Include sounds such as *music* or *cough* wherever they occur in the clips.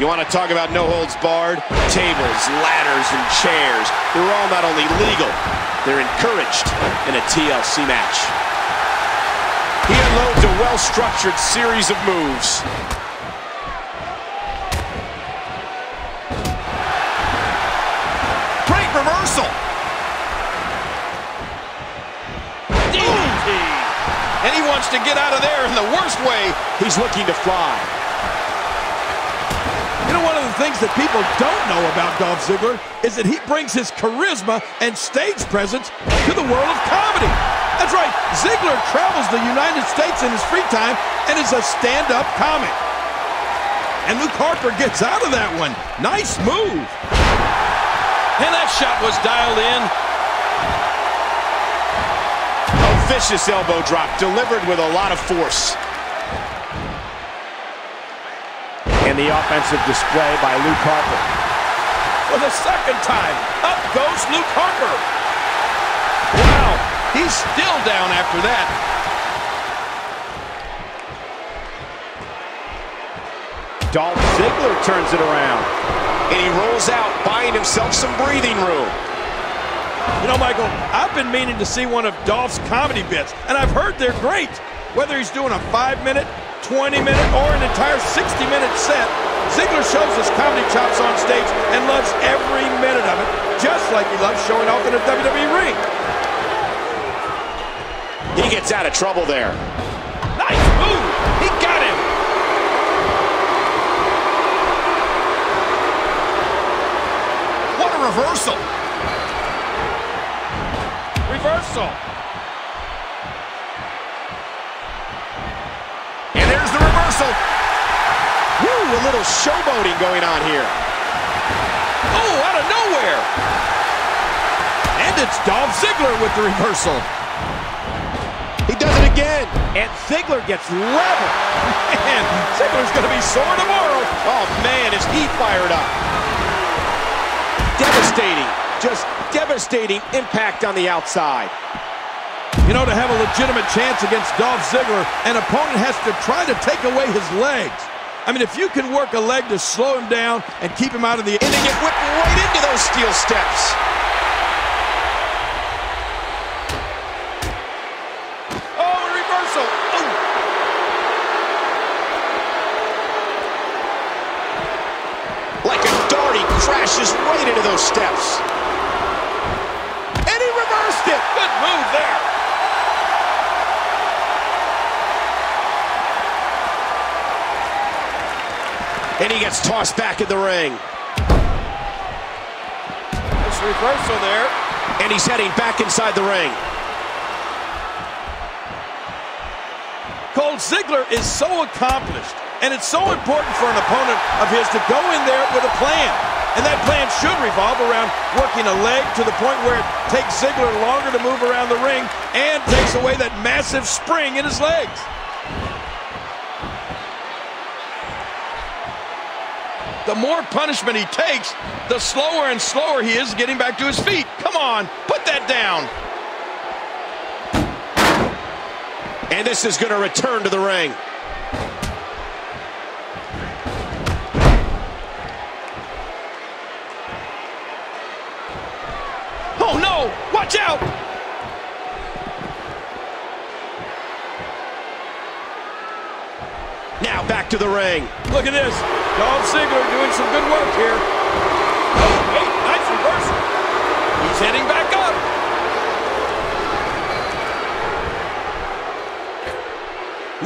You want to talk about no holds barred? Tables, ladders, and chairs. They're all not only legal, they're encouraged in a TLC match. He unloads a well-structured series of moves. Great reversal. DDT. And he wants to get out of there in the worst way. He's looking to fly. You know, one of the things that people don't know about Dolph Ziggler is that he brings his charisma and stage presence to the world of comedy. That's right, Ziggler travels the United States in his free time and is a stand-up comic. And Luke Harper gets out of that one. Nice move. And that shot was dialed in. A vicious elbow drop delivered with a lot of force. And the offensive display by Luke Harper. For the second time, up goes Luke Harper. Wow, he's still down after that. Dolph Ziggler turns it around. And he rolls out, buying himself some breathing room. You know, Michael, I've been meaning to see one of Dolph's comedy bits, and I've heard they're great. Whether he's doing a five-minute, 20-minute, or an entire 60-minute set, Ziggler shows his comedy chops on stage and loves every minute of it, just like he loves showing off in a WWE ring. He gets out of trouble there. Nice move! He got him! What a reversal. Reversal. Reversal. Woo, a little showboating going on here. Oh, out of nowhere! And it's Dolph Ziggler with the reversal. He does it again. And Ziggler gets leveled. *laughs* Man, Ziggler's going to be sore tomorrow. Oh, man, is he fired up. Devastating, just devastating impact on the outside. You know, to have a legitimate chance against Dolph Ziggler, an opponent has to try to take away his legs. I mean, if you can work a leg to slow him down and keep him out of the... And they get whipped right into those steel steps. Oh. Oh. Like a dart, he crashes right into those steps. And he reversed it. Good move there. And he gets tossed back in the ring. This reversal there. And he's heading back inside the ring. Cole Ziggler is so accomplished, and it's so important for an opponent of his to go in there with a plan. And that plan should revolve around working a leg to the point where it takes Ziggler longer to move around the ring and takes away that massive spring in his legs. The more punishment he takes, the slower and slower he is getting back to his feet. Come on, put that down. And this is going to return to the ring. To the ring. Look at this. Dolph Ziggler doing some good work here. Oh, wait, nice reversal. He's heading back up.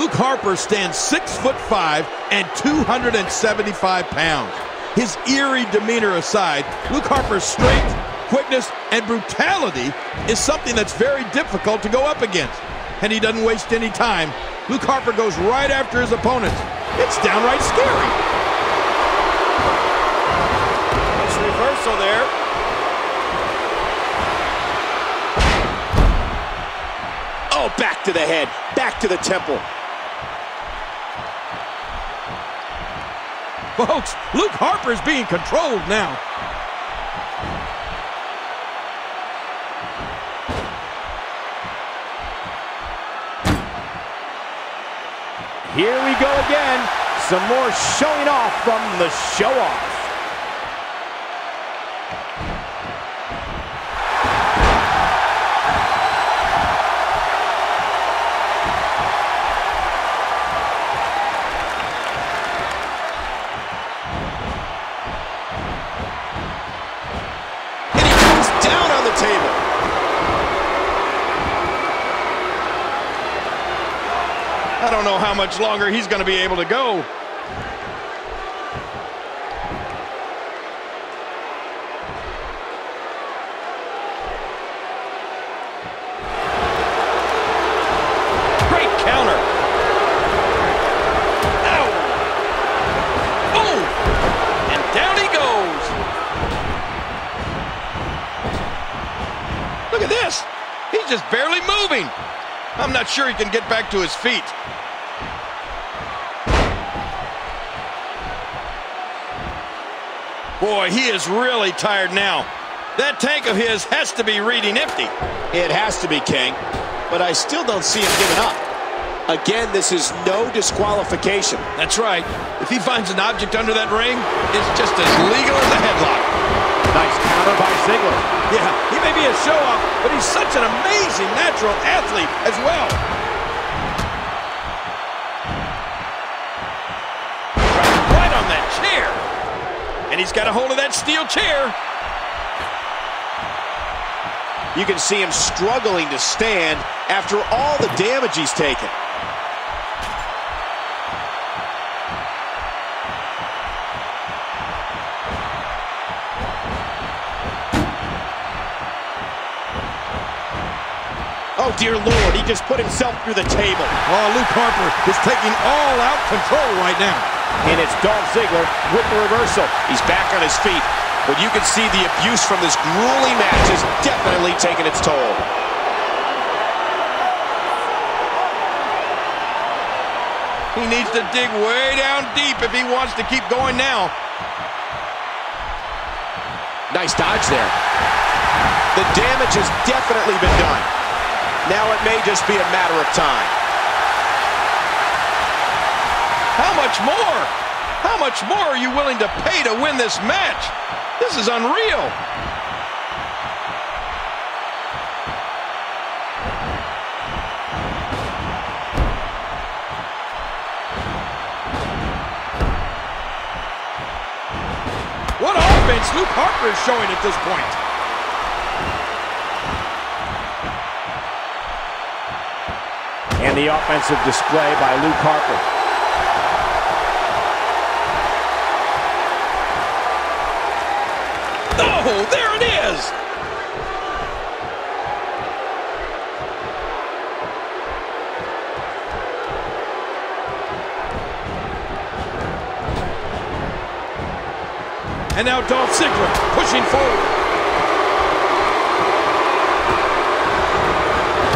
Luke Harper stands six foot five and 275 pounds. His eerie demeanor aside, Luke Harper's strength, quickness, and brutality is something that's very difficult to go up against. And he doesn't waste any time. Luke Harper goes right after his opponents. It's downright scary. Nice reversal there. Oh, back to the head, back to the temple. Folks, Luke Harper's being controlled now. Here we go again. some more showing off from the show-off. Don't know how much longer he's going to be able to go. Great counter. Ow. And down he goes. Look at this. He's just barely moving. I'm not sure he can get back to his feet. Boy, he is really tired now. That tank of his has to be reading empty. It has to be, King. But I still don't see him giving up. Again, this is no disqualification. That's right. If he finds an object under that ring, it's just as legal as a headlock. Nice counter by Ziggler. Yeah, he may be a show-off, but he's such an amazing natural athlete as well. Right on that chair. And he's got a hold of that steel chair. You can see him struggling to stand after all the damage he's taken. Oh, dear Lord, he just put himself through the table. Oh, Luke Harper is taking all-out control right now. And it's Dolph Ziggler with the reversal. He's back on his feet, but you can see the abuse from this grueling match is definitely taking its toll. He needs to dig way down deep if he wants to keep going now. Nice dodge there. The damage has definitely been done. Now it may just be a matter of time. How much more? How much more are you willing to pay to win this match? This is unreal. What offense Luke Harper is showing at this point. And the offensive display by Luke Harper. Oh, there it is! And now Dolph Ziggler pushing forward.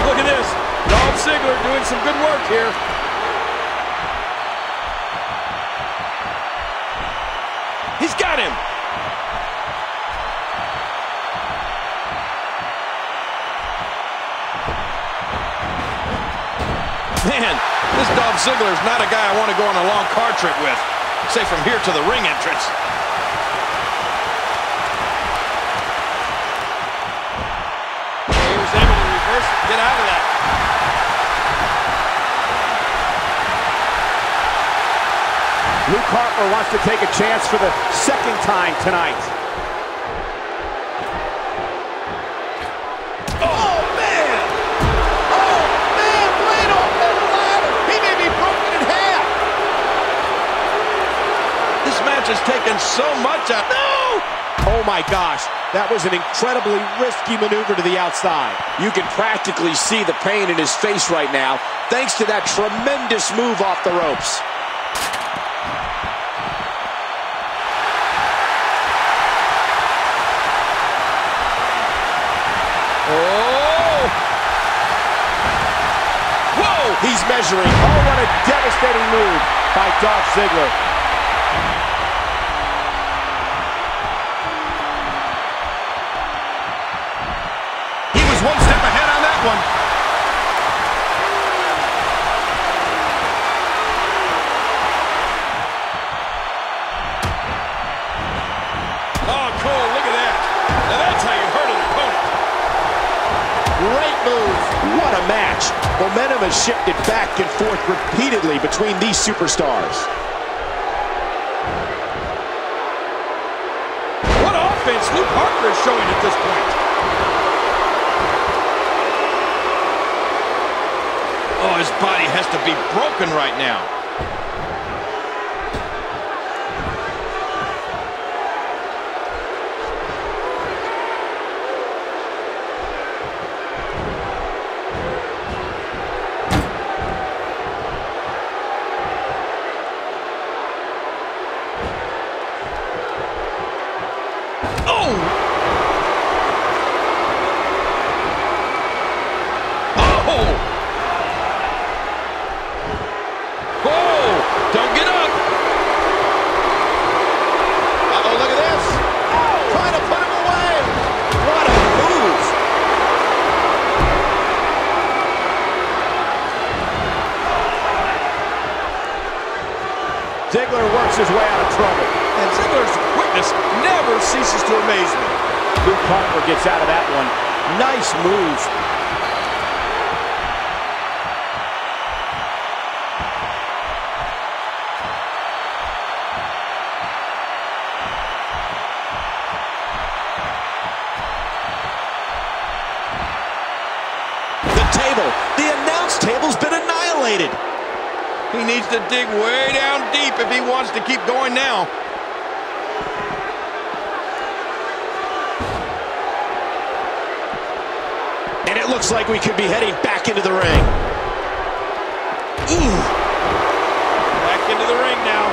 Look at this. Dolph Ziggler doing some good work here. He's got him. This Dolph Ziggler is not a guy I want to go on a long car trip with. Say from here to the ring entrance. He was able to reverse it, get out of that. Luke Harper wants to take a chance for the second time tonight. Has taken so much out. No! Oh, my gosh. That was an incredibly risky maneuver to the outside. You can practically see the pain in his face right now, thanks to that tremendous move off the ropes. Oh! Whoa! He's measuring. Oh, what a devastating move by Dolph Ziggler. A match. Momentum has shifted back and forth repeatedly between these superstars. What offense Luke Harper is showing at this point. Oh, his body has to be broken right now. Nice move. The table, the announce table's been annihilated. He needs to dig way down deep if he wants to keep going now. Looks like we could be heading back into the ring. Ooh. Back into the ring now.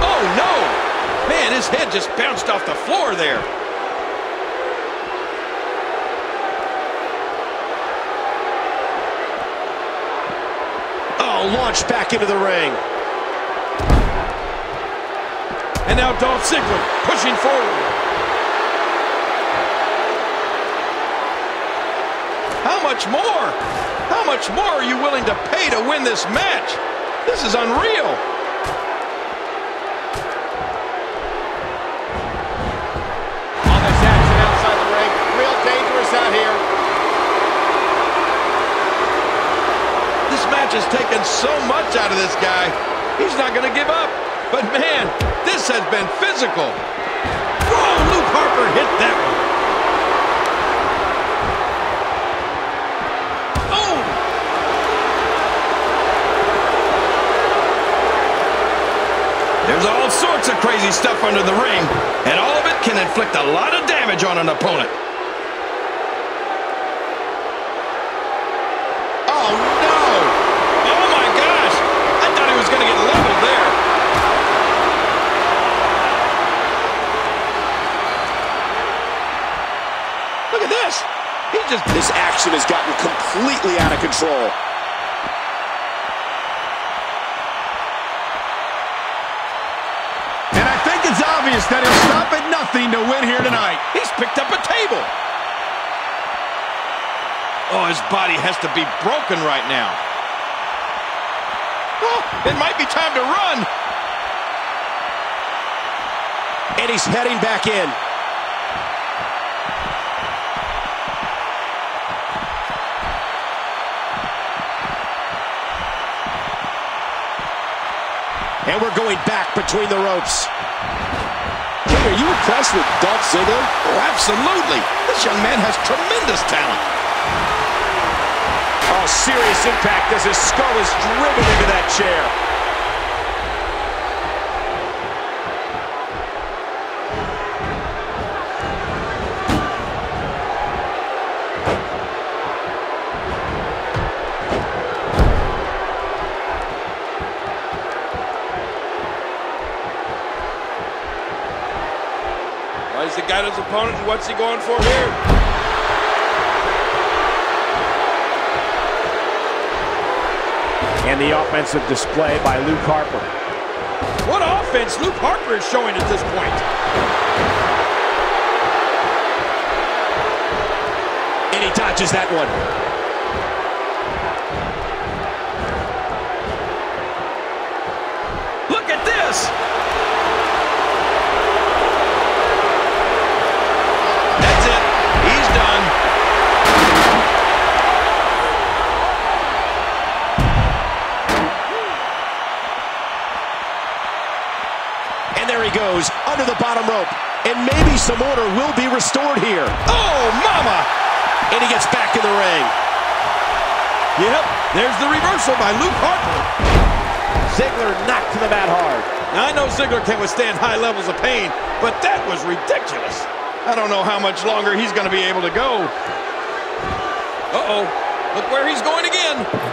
Oh, no! Man, his head just bounced off the floor there. Oh, launched back into the ring. And now Dolph Ziggler pushing forward. How much more? How much more are you willing to pay to win this match? This is unreal. On this action outside the ring. Real dangerous out here. This match has taken so much out of this guy. He's not going to give up. But man, this has been physical. Whoa, Luke Harper hit that one. Boom! There's all sorts of crazy stuff under the ring, and all of it can inflict a lot of damage on an opponent. Oh, no. Oh my gosh! I thought he was going to get leveled there. Look at this. This action has gotten completely out of control. And I think it's obvious that he'll stop at nothing to win here tonight. he's picked up a table. Oh, his body has to be broken right now. Oh, it might be time to run. And he's heading back in. And we're going back between the ropes. King, are you impressed with Dolph Ziggler? Oh, absolutely. This young man has tremendous talent. Oh, serious impact as his skull is driven into that chair. Opponent, what's he going for here? And the offensive display by Luke Harper. What offense Luke Harper is showing at this point. And he dodges that one. There he goes, under the bottom rope. And maybe some order will be restored here. Oh, mama! And he gets back in the ring. Yep, there's the reversal by Luke Harper. Ziggler knocked to the mat hard. Now, I know Ziggler can withstand high levels of pain, but that was ridiculous. I don't know how much longer he's going to be able to go. Uh-oh. Look where he's going again.